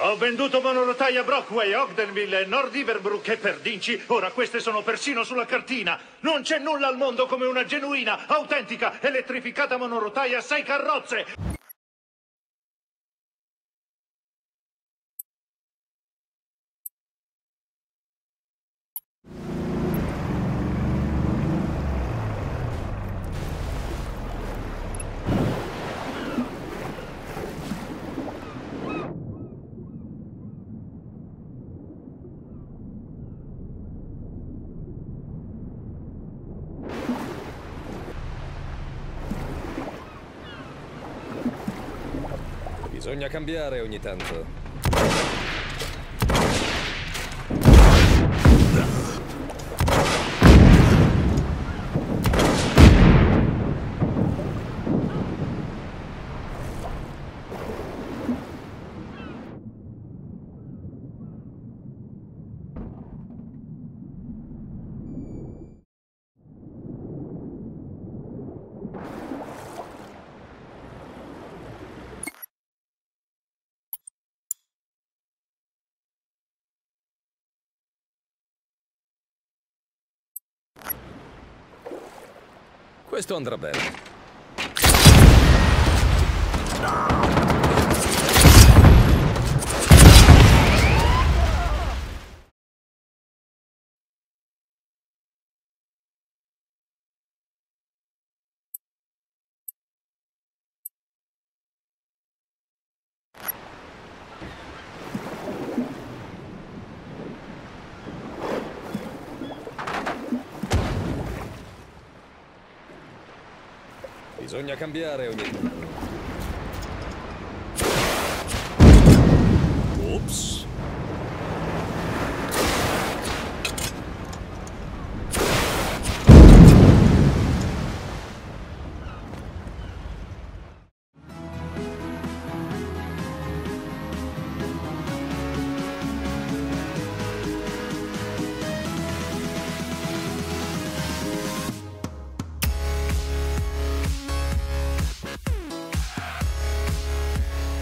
Ho venduto monorotaia Brockway, Ogdenville, Nord Iverbrook e Perdinci. Ora queste sono persino sulla cartina. Non c'è nulla al mondo come una genuina, autentica, elettrificata monorotaia a sei carrozze. Bisogna cambiare ogni tanto. Questo andrà bene. Bisogna cambiare ogni tanto.